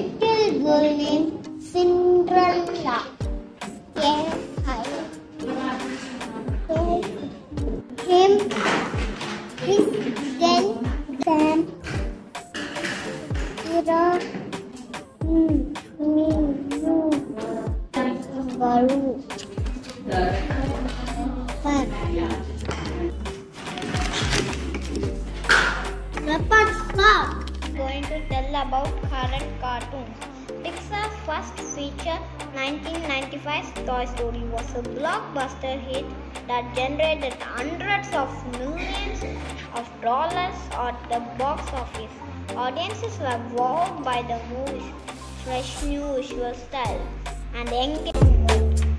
girl named Cinderella. Yeah, I him Kristen Sam Ira Hmm, me, you, Baru. About current cartoons. Pixar's first feature, 1995's Toy Story, was a blockbuster hit that generated hundreds of millions of dollars at the box office. Audiences were wowed by the movie's fresh new visual style and engaged